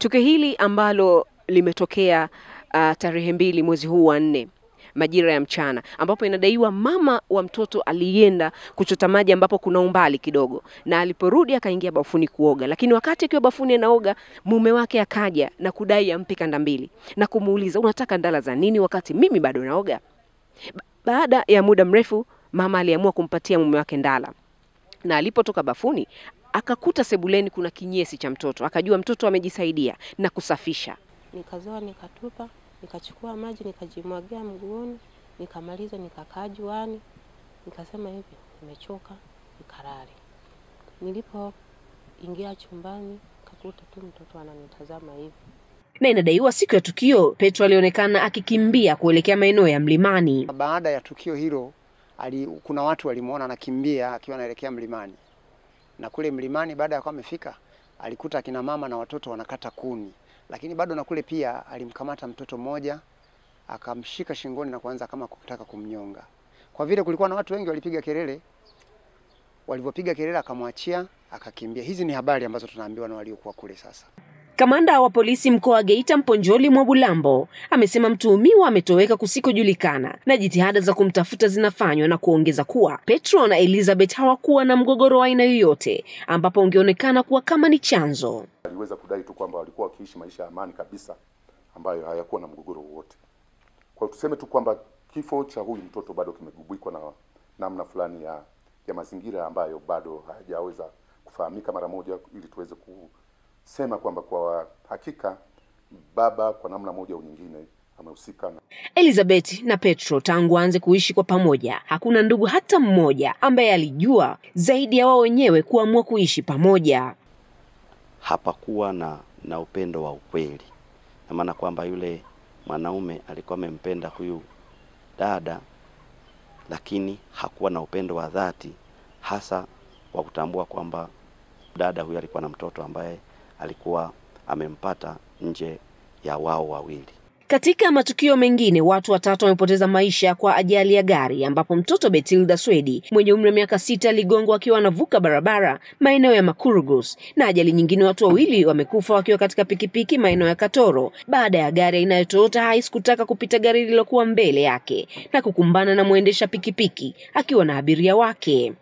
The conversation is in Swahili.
Tukio hili ambalo limetokea uh, tarehe mbili mwezi huu wa nne majira ya mchana ambapo inadaiwa mama wa mtoto alienda kuchota maji ambapo kuna umbali kidogo, na aliporudi akaingia bafuni kuoga, lakini wakati akiwa bafuni anaoga mume wake akaja na kudai ampe kanda mbili na kumuuliza unataka ndala za nini wakati mimi bado naoga? Ba- Baada ya muda mrefu mama aliamua kumpatia mume wake ndala, na alipotoka bafuni akakuta sebuleni kuna kinyesi cha mtoto, akajua mtoto amejisaidia na kusafisha. Nikazoa nikatupa, nikachukua maji nikajimwagia mguuni, nikamaliza nikakaa juani, nikasema hivi nimechoka, nikalale. Nilipoingia chumbani kakuta tu mtoto ananitazama hivi. Na inadaiwa siku ya tukio Petro alionekana akikimbia kuelekea maeneo ya mlimani. Baada ya tukio hilo ali, kuna watu walimwona anakimbia akiwa anaelekea mlimani, na kule mlimani baada ya kuwa amefika alikuta akina mama na watoto wanakata kuni, lakini bado na kule pia alimkamata mtoto mmoja akamshika shingoni na kuanza kama kutaka kumnyonga. Kwa vile kulikuwa na watu wengi walipiga kelele, walivyopiga kelele akamwachia akakimbia. Hizi ni habari ambazo tunaambiwa na waliokuwa kule sasa. Kamanda wa polisi mkoa wa Geita Mponjoli Mwabulambo amesema mtuhumiwa ametoweka kusikojulikana na jitihada za kumtafuta zinafanywa na kuongeza kuwa Petro na Elizabeth hawakuwa na mgogoro wa aina yoyote ambapo ungeonekana kuwa kama ni chanzo. aliweza kudai tu kwamba walikuwa wakiishi maisha ya amani kabisa ambayo hayakuwa na mgogoro wowote. Kwa hiyo tuseme tu kwamba kifo cha huyu mtoto bado kimegubikwa na namna fulani ya, ya mazingira ambayo bado hayajaweza kufahamika mara moja, ili tuweze kusema kwamba kwa hakika baba kwa namna moja au nyingine amehusika na Elizabeth na Petro tangu aanze kuishi kwa pamoja, hakuna ndugu hata mmoja ambaye alijua zaidi ya wao wenyewe kuamua kuishi pamoja. hapakuwa na, na upendo wa ukweli, na maana kwamba yule mwanaume alikuwa amempenda huyu dada, lakini hakuwa na upendo wa dhati, hasa wa kutambua kwamba dada huyu alikuwa na mtoto ambaye alikuwa amempata nje ya wao wawili. Katika matukio mengine, watu watatu wamepoteza maisha kwa ajali ya gari ambapo mtoto Betilda Swedi mwenye umri wa miaka sita aligongwa akiwa anavuka barabara maeneo ya Makurugus, na ajali nyingine watu wawili wamekufa wakiwa katika pikipiki maeneo ya Katoro baada ya gari aina ya Toyota Hiace kutaka kupita gari lililokuwa mbele yake na kukumbana na mwendesha pikipiki akiwa na abiria wake.